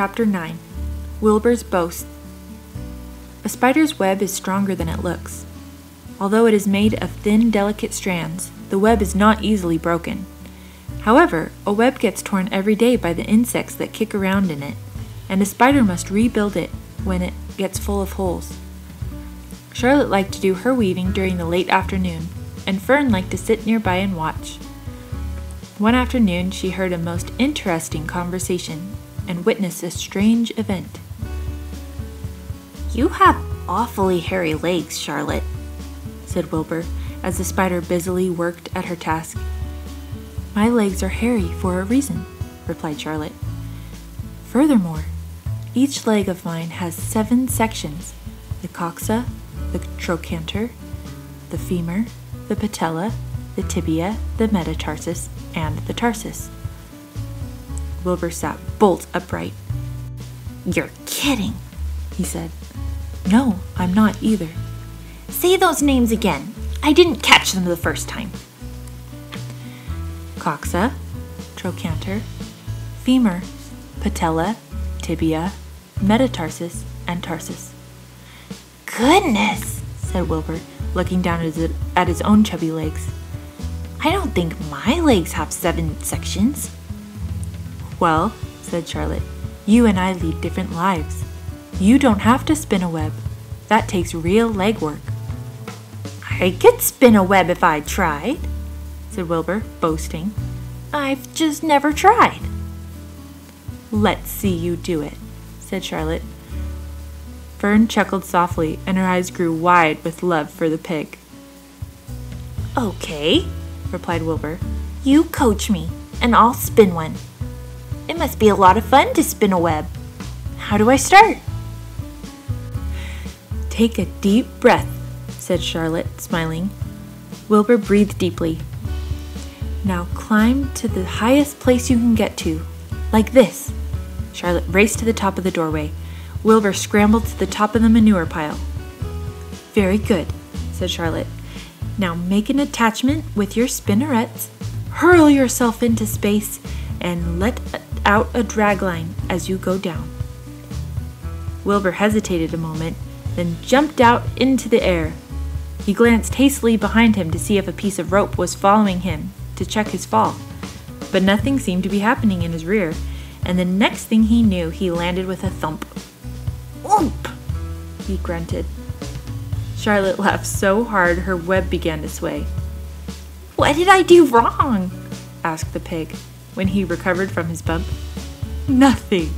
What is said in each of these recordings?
Chapter 9 Wilbur's Boast A spider's web is stronger than it looks. Although it is made of thin, delicate strands, the web is not easily broken. However, a web gets torn every day by the insects that kick around in it, and a spider must rebuild it when it gets full of holes. Charlotte liked to do her weaving during the late afternoon, and Fern liked to sit nearby and watch. One afternoon, she heard a most interesting conversation and witness a strange event. You have awfully hairy legs, Charlotte, said Wilbur as the spider busily worked at her task. My legs are hairy for a reason, replied Charlotte. Furthermore, each leg of mine has seven sections the coxa, the trochanter, the femur, the patella, the tibia, the metatarsus, and the tarsus. Wilbur sat bolt upright. You're kidding, he said. No, I'm not either. Say those names again. I didn't catch them the first time. Coxa, trochanter, femur, patella, tibia, metatarsus, and tarsus. Goodness, said Wilbur, looking down at his, own chubby legs. I don't think my legs have seven sections. Well, said Charlotte, you and I lead different lives. You don't have to spin a web. That takes real leg work. I could spin a web if I tried, said Wilbur, boasting. I've just never tried. Let's see you do it, said Charlotte. Fern chuckled softly, and her eyes grew wide with love for the pig. Okay, replied Wilbur. You coach me, and I'll spin one. It must be a lot of fun to spin a web. How do I start? Take a deep breath, said Charlotte, smiling. Wilbur breathed deeply. Now climb to the highest place you can get to, like this. Charlotte raced to the top of the doorway. Wilbur scrambled to the top of the manure pile. Very good, said Charlotte. Now make an attachment with your spinnerets, hurl yourself into space, and let out a dragline as you go down. Wilbur hesitated a moment, then jumped out into the air. He glanced hastily behind him to see if a piece of rope was following him to check his fall, but nothing seemed to be happening in his rear, and the next thing he knew, he landed with a thump. Oomp! he grunted. Charlotte laughed so hard her web began to sway. What did I do wrong? asked the pig when he recovered from his bump. Nothing,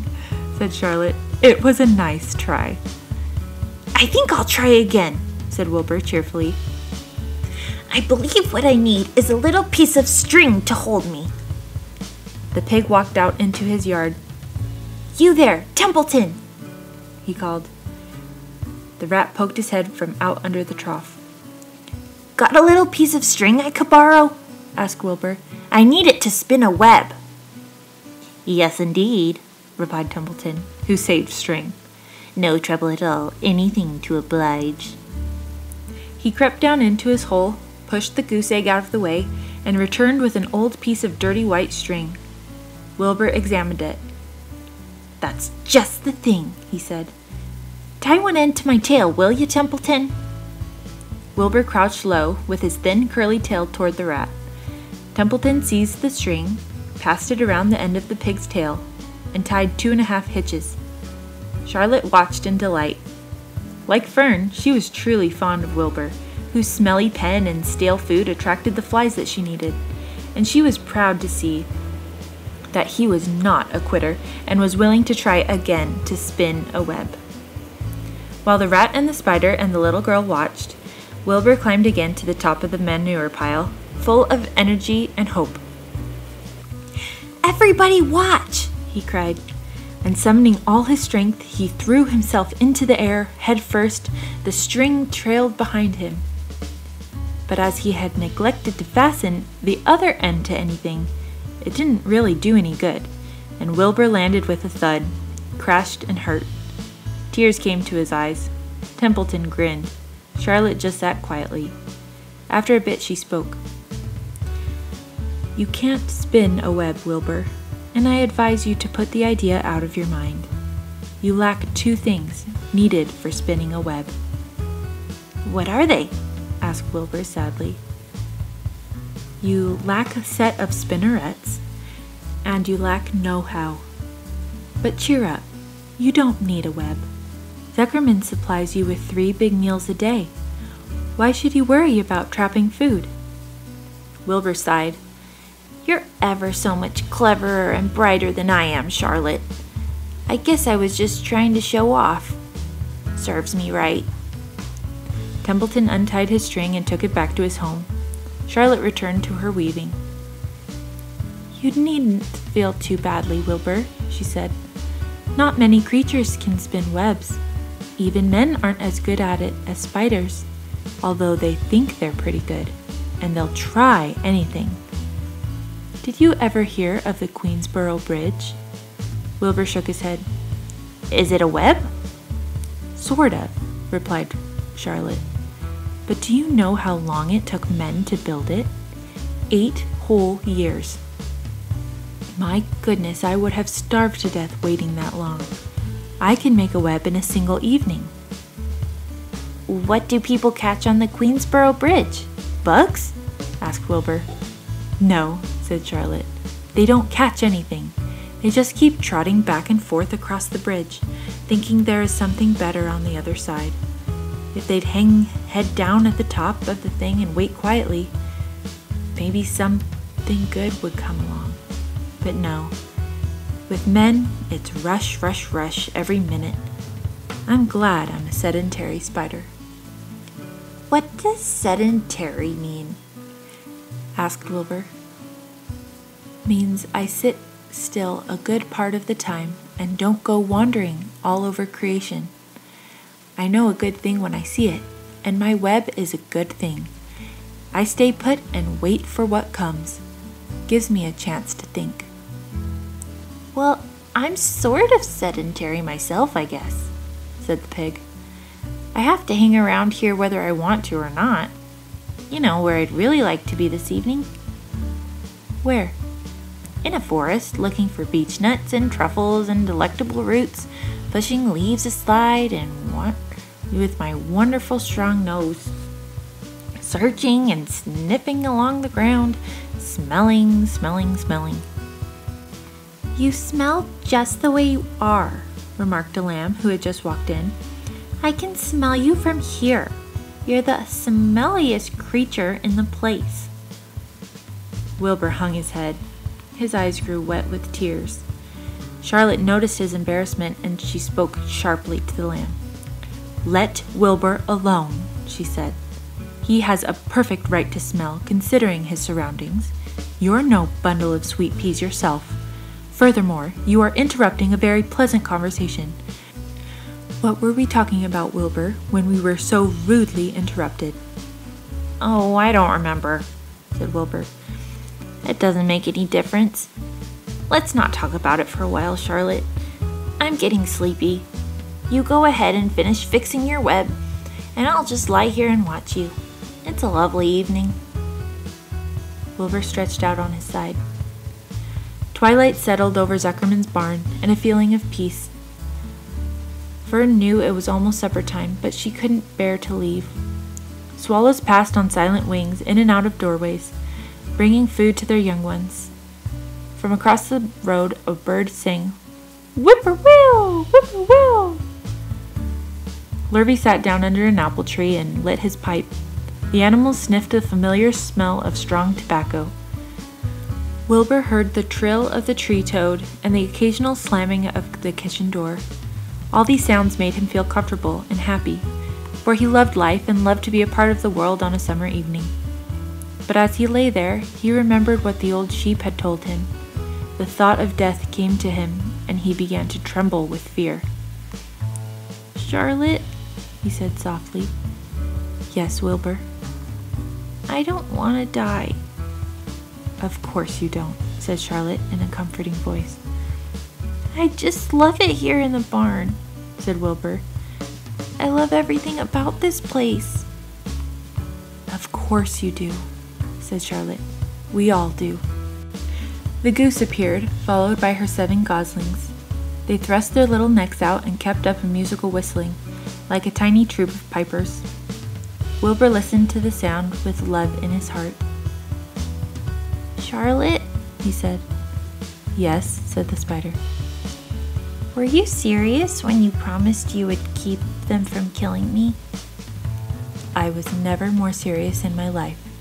said Charlotte. It was a nice try. I think I'll try again, said Wilbur cheerfully. I believe what I need is a little piece of string to hold me. The pig walked out into his yard. You there, Templeton, he called. The rat poked his head from out under the trough. Got a little piece of string I could borrow? asked Wilbur. I need it to spin a web. Yes, indeed, replied Templeton, who saved string. No trouble at all. Anything to oblige. He crept down into his hole, pushed the goose egg out of the way, and returned with an old piece of dirty white string. Wilbur examined it. That's just the thing, he said. Tie one end to my tail, will you, Templeton? Wilbur crouched low, with his thin curly tail toward the rat. Templeton seized the string, passed it around the end of the pig's tail, and tied two and a half hitches. Charlotte watched in delight. Like Fern, she was truly fond of Wilbur, whose smelly pen and stale food attracted the flies that she needed, and she was proud to see that he was not a quitter and was willing to try again to spin a web. While the rat and the spider and the little girl watched, Wilbur climbed again to the top of the manure pile, full of energy and hope. Everybody watch! he cried, and summoning all his strength, he threw himself into the air head first. The string trailed behind him. But as he had neglected to fasten the other end to anything, it didn't really do any good, and Wilbur landed with a thud, crashed and hurt. Tears came to his eyes. Templeton grinned. Charlotte just sat quietly. After a bit, she spoke. You can't spin a web, Wilbur. and I advise you to put the idea out of your mind. You lack two things needed for spinning a web. What are they? asked Wilbur sadly. You lack a set of spinnerets, and you lack know how. But cheer up, you don't need a web. Zuckerman supplies you with three big meals a day. Why should you worry about trapping food? Wilbur sighed. You're ever so much cleverer and brighter than I am, Charlotte. I guess I was just trying to show off. Serves me right. Templeton untied his string and took it back to his home. Charlotte returned to her weaving. You needn't feel too badly, Wilbur, she said. Not many creatures can spin webs. Even men aren't as good at it as spiders, although they think they're pretty good, and they'll try anything. Did you ever hear of the Queensboro Bridge? Wilbur shook his head. Is it a web? Sort of, replied Charlotte. But do you know how long it took men to build it? Eight whole years. My goodness, I would have starved to death waiting that long. I can make a web in a single evening. What do people catch on the Queensboro Bridge? Bugs? asked Wilbur. No, said Charlotte. They don't catch anything. They just keep trotting back and forth across the bridge, thinking there is something better on the other side. If they'd hang head down at the top of the thing and wait quietly, maybe something good would come along. But no. With men, it's rush, rush, rush every minute. I'm glad I'm a sedentary spider. What does sedentary mean? asked Wilbur. Means I sit still a good part of the time and don't go wandering all over creation. I know a good thing when I see it, and my web is a good thing. I stay put and wait for what comes. Gives me a chance to think. Well, I'm sort of sedentary myself, I guess, said the pig. I have to hang around here whether I want to or not. You know where I'd really like to be this evening? Where? In a forest, looking for beech nuts and truffles and delectable roots, pushing leaves aside and what with my wonderful strong nose, searching and sniffing along the ground, smelling, smelling, smelling. You smell just the way you are, remarked a lamb who had just walked in. I can smell you from here. You're the smelliest creature in the place. Wilbur hung his head. His eyes grew wet with tears. Charlotte noticed his embarrassment and she spoke sharply to the lamb. Let Wilbur alone, she said. He has a perfect right to smell, considering his surroundings. You're no bundle of sweet peas yourself. Furthermore, you are interrupting a very pleasant conversation. What were we talking about, Wilbur, when we were so rudely interrupted? Oh, I don't remember, said Wilbur. It doesn't make any difference. Let's not talk about it for a while, Charlotte. I'm getting sleepy. You go ahead and finish fixing your web, and I'll just lie here and watch you. It's a lovely evening. Wilbur stretched out on his side. Twilight settled over Zuckerman's barn, and a feeling of peace. Fern knew it was almost supper time, but she couldn't bear to leave. Swallows passed on silent wings in and out of doorways, bringing food to their young ones. From across the road, a bird sang, Whippoorwill! Whippoorwill! Lurvy sat down under an apple tree and lit his pipe. The animals sniffed the familiar smell of strong tobacco. Wilbur heard the trill of the tree toad and the occasional slamming of the kitchen door. All these sounds made him feel comfortable and happy, for he loved life and loved to be a part of the world on a summer evening. But as he lay there, he remembered what the old sheep had told him. The thought of death came to him, and he began to tremble with fear. Charlotte, he said softly. Yes, Wilbur. I don't want to die. Of course you don't, said Charlotte in a comforting voice. I just love it here in the barn, said Wilbur. I love everything about this place. Of course you do, said Charlotte. We all do. The goose appeared, followed by her seven goslings. They thrust their little necks out and kept up a musical whistling, like a tiny troop of pipers. Wilbur listened to the sound with love in his heart. Charlotte, he said. Yes, said the spider. Were you serious when you promised you would keep them from killing me? I was never more serious in my life.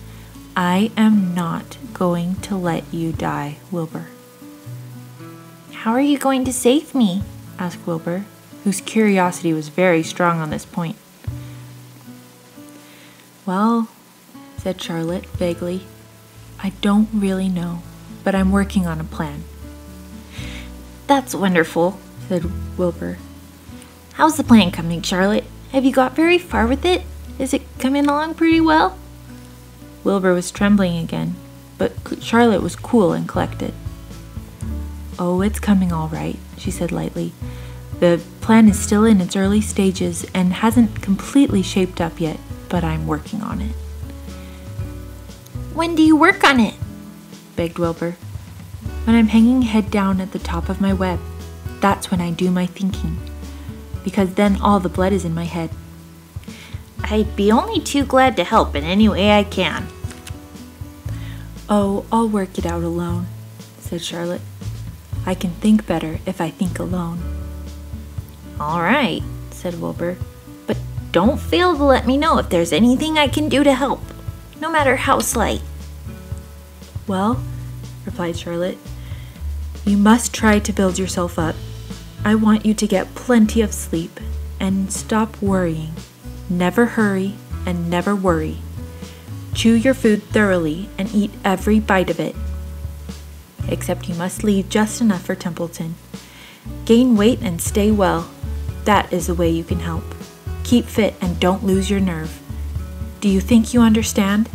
I am not going to let you die, Wilbur. How are you going to save me? asked Wilbur, whose curiosity was very strong on this point. Well, said Charlotte vaguely, I don't really know, but I'm working on a plan. That's wonderful, said Wilbur. How's the plan coming, Charlotte? Have you got very far with it? Is it coming along pretty well? Wilbur was trembling again, but Charlotte was cool and collected. Oh, it's coming all right, she said lightly. The plan is still in its early stages and hasn't completely shaped up yet, but I'm working on it. When do you work on it? begged Wilbur. When I'm hanging head down at the top of my web, that's when I do my thinking, because then all the blood is in my head. I'd be only too glad to help in any way I can. Oh, I'll work it out alone, said Charlotte. I can think better if I think alone. All right, said Wilbur. But don't fail to let me know if there's anything I can do to help, no matter how slight. Well, replied Charlotte, you must try to build yourself up. I want you to get plenty of sleep and stop worrying. Never hurry and never worry. Chew your food thoroughly and eat every bite of it. Except you must leave just enough for Templeton. Gain weight and stay well. That is the way you can help. Keep fit and don't lose your nerve. Do you think you understand?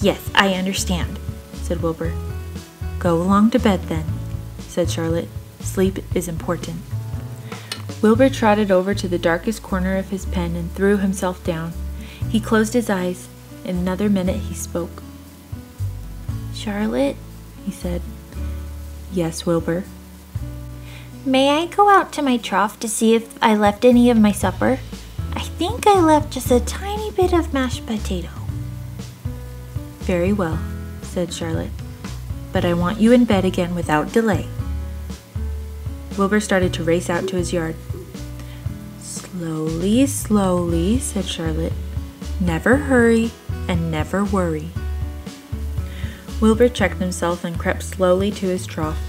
Yes, I understand, said Wilbur. Go along to bed then, said Charlotte. Sleep is important. Wilbur trotted over to the darkest corner of his pen and threw himself down. He closed his eyes in another minute he spoke. Charlotte, he said. Yes, Wilbur. May I go out to my trough to see if I left any of my supper? I think I left just a tiny bit of mashed potato. Very well, said Charlotte. But I want you in bed again without delay. Wilbur started to race out to his yard. Slowly, slowly, said Charlotte. Never hurry and never worry. Wilbur checked himself and crept slowly to his trough.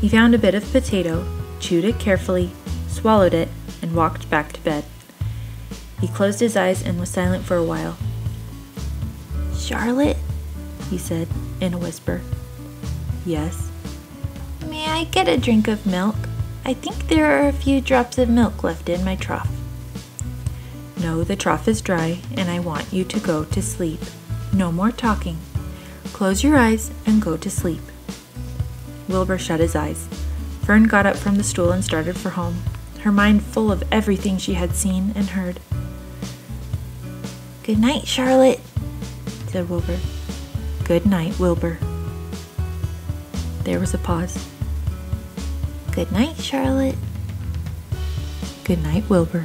He found a bit of potato, chewed it carefully, swallowed it, and walked back to bed. He closed his eyes and was silent for a while. Charlotte, he said in a whisper. Yes. May I get a drink of milk? I think there are a few drops of milk left in my trough. No, the trough is dry, and I want you to go to sleep. No more talking. Close your eyes and go to sleep. Wilbur shut his eyes. Fern got up from the stool and started for home, her mind full of everything she had seen and heard. Good night, Charlotte, said Wilbur. Good night, Wilbur. There was a pause. Good night, Charlotte. Good night, Wilbur.